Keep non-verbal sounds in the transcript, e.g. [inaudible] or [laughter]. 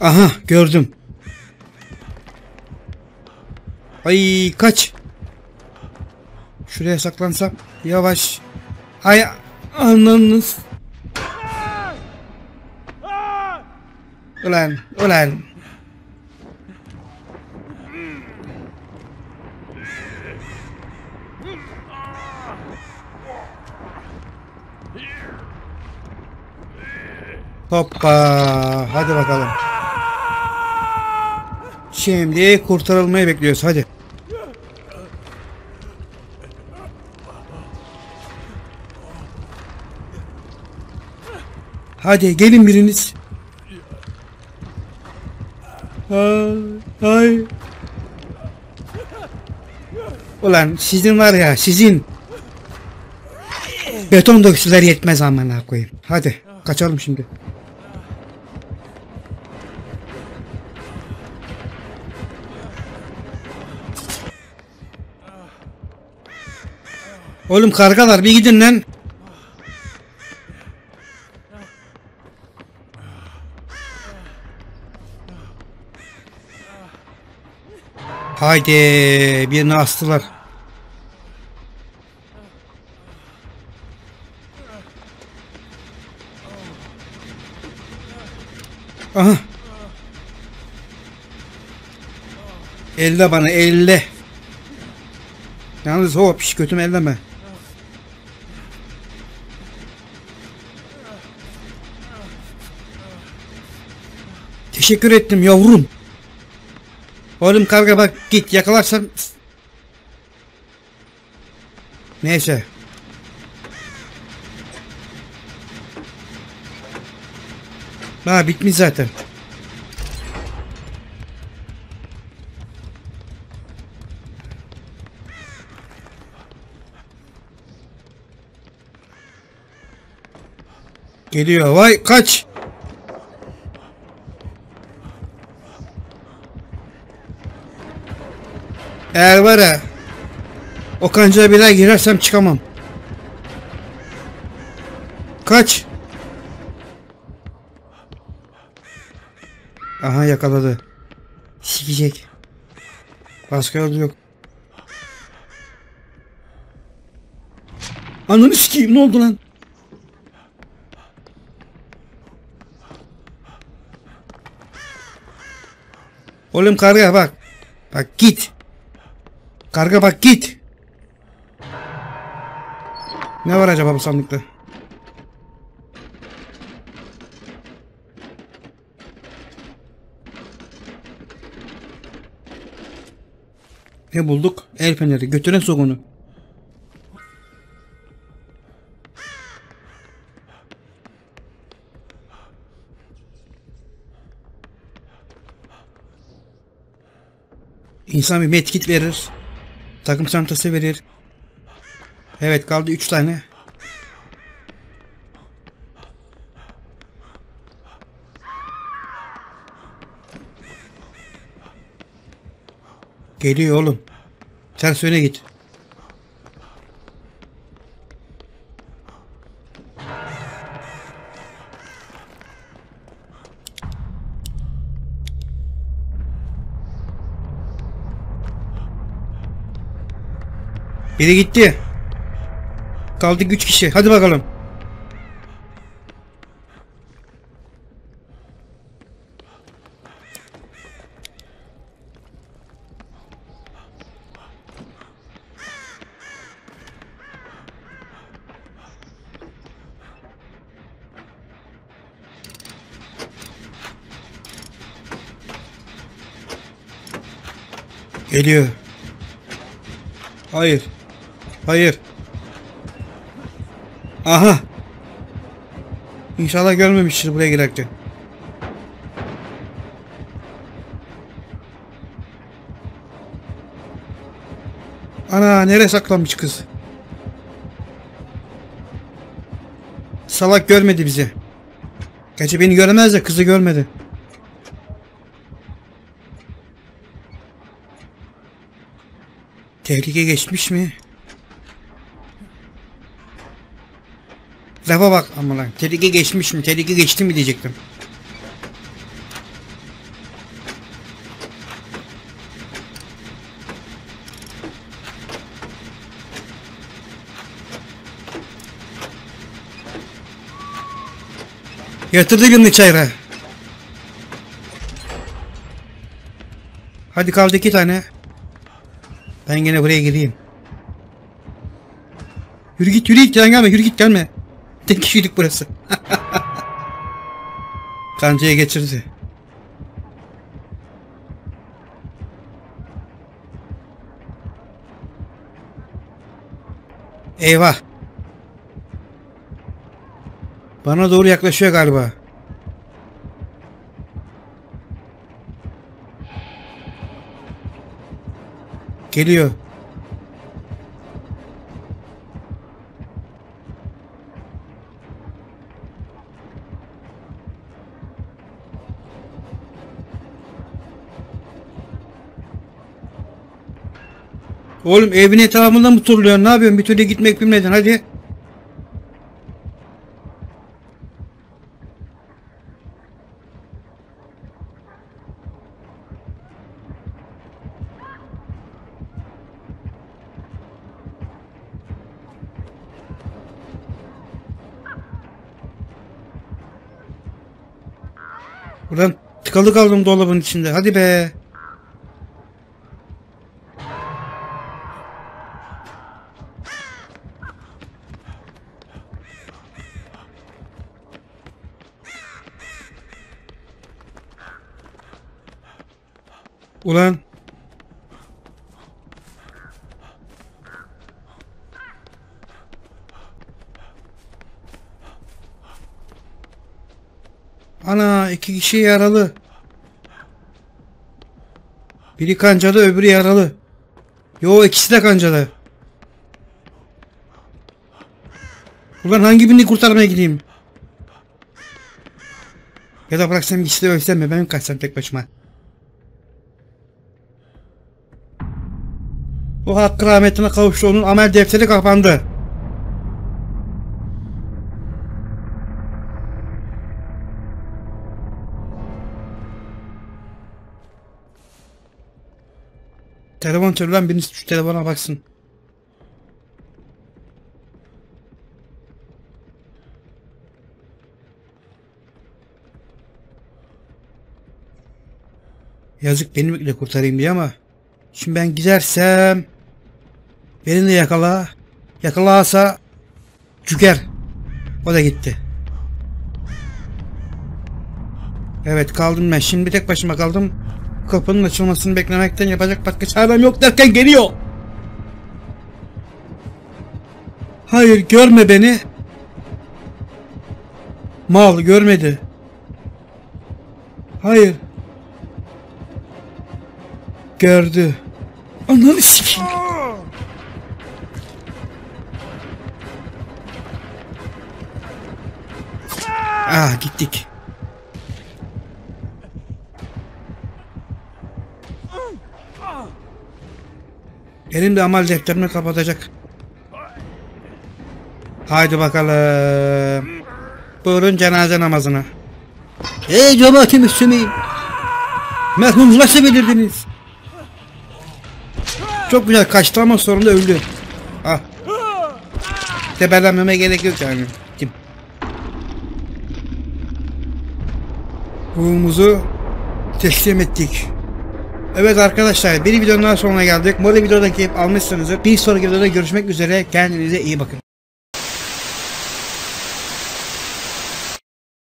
Aha gördüm. Ay kaç. Şuraya saklansam. Yavaş. Ay ananız. Ulan ulan. Hoppa. Hadi bakalım. Şimdi kurtarılmayı bekliyoruz. Hadi. Hadi gelin biriniz. Ay, ay. Ulan sizin var ya sizin. Beton döksüler yetmez amına koyayım. Hadi kaçalım şimdi. Oğlum kargalar bir gidin lan. Haydi birini astılar. Aha. Elle bana elle. Yalnız hop piş götüm elleme. Teşekkür ettim yavrum. Oğlum karga bak git yakalarsan. Neyse. Ha bitmiş zaten. Geliyor. Vay kaç. Eğer var ya o kancağa bir daha girersem çıkamam. Kaç. Aha yakaladı. Sikecek. Başka yolu yok. Ananı sikeyim ne oldu lan? Oğlum karga bak. Bak git. Karga bak git. Ne var acaba bu sandıkta? Ne bulduk? El feneri. Götüren sok. İnsan bir medkit verir. Takım çantası verir. Evet kaldı 3 tane. Geliyor oğlum. Sen söyle git. Biri gitti. Kaldık 3 kişi. Hadi bakalım. Geliyor. Hayır. Hayır. Aha. İnşallah görmemiştir buraya girerken. Ana nereye saklanmış kız? Salak görmedi bizi. Gerçi beni göremez de kızı görmedi. Tehlike geçmiş mi? Lafa bak amına. Tehlike geçmiş mi? Tehlike geçti mi diyecektim. Yatırdı birini çayra. Hadi kaldı iki tane. Ben gene buraya gireyim. Yürü git yürü git gelme yürü git gelme. Tek kişilik burası. [laughs] Kancaya geçirdi. Eyvah. Bana doğru yaklaşıyor galiba. Geliyor. Oğlum evin etrafında mı turluyorsun? Ne yapıyorsun? Bir türlü gitmek bilmedin. Hadi. Ulan tıkalı kaldım dolabın içinde. Hadi be. Ulan. Ana iki kişi yaralı. Biri kancalı öbürü yaralı. Yo ikisi de kancalı. Ulan hangi birini kurtarmaya gideyim? Ya da bıraksam ikisi de ölsem mi? Ben kaçsam tek başıma? O hakkı rahmetine kavuştu. Onun amel defteri kapandı. Telefon türlen birisi şu telefona baksın. Yazık beni de kurtarayım diye ama Şimdi ben gidersem beni de yakala. Yakalarsa cüker. O da gitti. Evet kaldım ben. Şimdi tek başıma kaldım. Kapının açılmasını beklemekten yapacak başka çarem yok derken geliyor. Hayır görme beni. Mal görmedi. Hayır. Gördü. Ananı sikeyim. Ah gittik. Benim de amal defterimi kapatacak. Haydi bakalım. Buyurun cenaze namazına. Ey cemaati Müslümin. Merhum nasıl bilirdiniz? Çok güzel kaçtı ama sonunda öldü. Ah. Tebelenmeme gerek yok yani. Ruhumuzu teslim ettik. Evet arkadaşlar bir videonun sonuna geldik. Bu videoda keyif almışsınızdır. Bir sonraki videoda görüşmek üzere. Kendinize iyi bakın.